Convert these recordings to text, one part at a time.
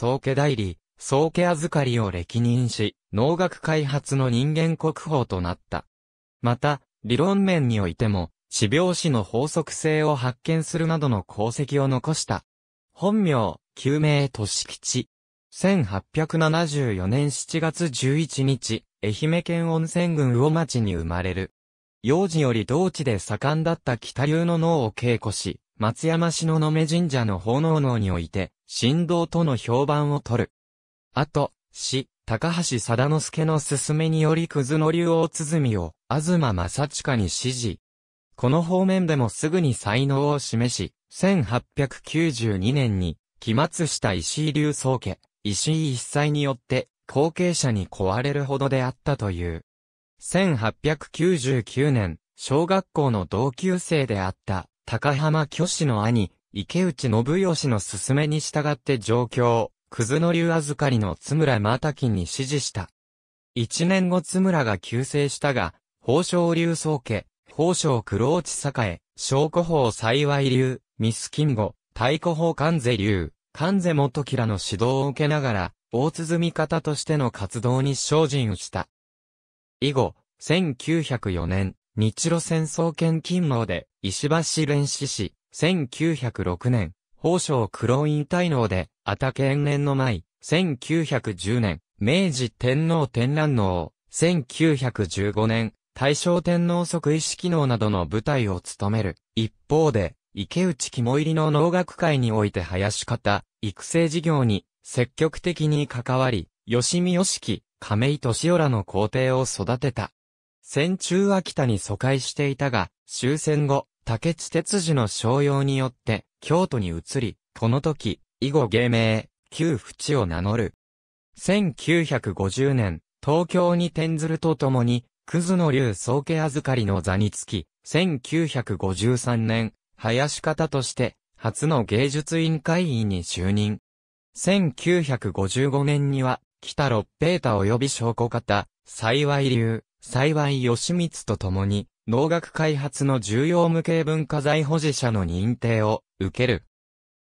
宗家代理、宗家預かりを歴任し、農学開発の人間国宝となった。また、理論面においても、死病死の法則性を発見するなどの功績を残した。本名、救命俊吉。1874年7月11日、愛媛県温泉郡魚町に生まれる。幼児より同地で盛んだった北流の脳を稽古し、松山市の野目神社の奉納能において、神道との評判を取る。あと、死、高橋貞之助の勧めによりくずの竜王鼓を、東正親に指示。この方面でもすぐに才能を示し、1892年に、期末した石井流宗家、石井一切によって、後継者に壊れるほどであったという。1899年、小学校の同級生であった高浜虚子の兄、池内信義の勧めに従って上京、くずの竜預かりの津村又金に指示した。一年後津村が急逝したが、宝生竜宗家、宝生黒落栄、小古法幸い流、ミスキンゴ、太古法関税流、関税元木らの指導を受けながら、大鼓方としての活動に精進した。以後、1904年、日露戦争兼勤務で、石橋連死し、1906年、宝生黒院大能で、あたけ延年の前、1910年、明治天皇天覧能、1915年、大正天皇即位式能などの舞台を務める。一方で、池内肝入りの能楽会において林方、育成事業に積極的に関わり、吉見義樹、亀井敏夫らの皇帝を育てた。戦中秋田に疎開していたが、終戦後、竹地哲司の商用によって、京都に移り、この時、以後芸名、旧淵を名乗る。1950年、東京に転ずるとともに、クズの竜宗家預かりの座につき、1953年、林方として、初の芸術委員会員に就任。1955年には、北六平太及び証拠方、幸い流、幸い義光と共に、農学開発の重要無形文化財保持者の認定を受ける。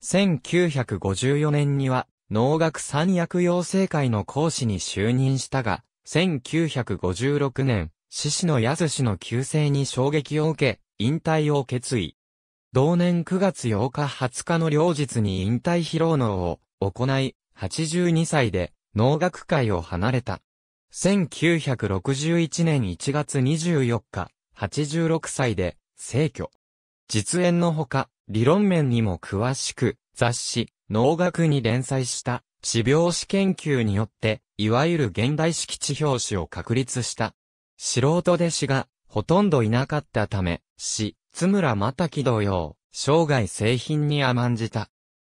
1954年には、農学三役養成会の講師に就任したが、1956年、獅子の矢寿の旧姓に衝撃を受け、引退を決意。同年9月8日20日の両日に引退披露能を行い、82歳で農学会を離れた。1961年1月24日、86歳で、逝去。実演のほか、理論面にも詳しく、雑誌、農学に連載した、地病史研究によって、いわゆる現代式地表紙を確立した。素人弟子が、ほとんどいなかったため、死、津村又木同様、生涯製品に甘んじた。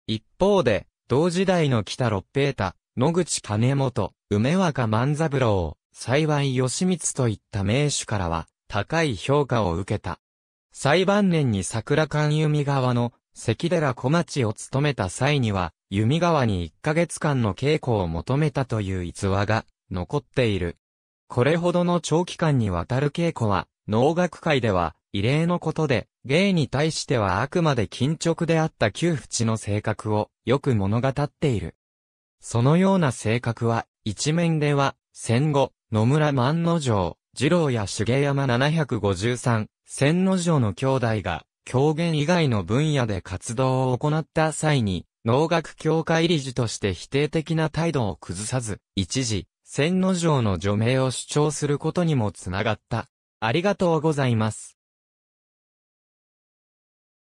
一方で、同時代の北六平太、野口金本、梅若万三郎、幸い義光といった名手からは、高い評価を受けた。最晩年に桜館弓川の関寺小町を務めた際には、弓川に1ヶ月間の稽古を求めたという逸話が残っている。これほどの長期間にわたる稽古は、能楽界では異例のことで、芸に対してはあくまで緊直であった旧淵の性格をよく物語っている。そのような性格は、一面では、戦後、野村万之丞、二郎や重山753、千之城の兄弟が、狂言以外の分野で活動を行った際に、農学協会理事として否定的な態度を崩さず、一時、千之城の除名を主張することにもつながった。ありがとうございます。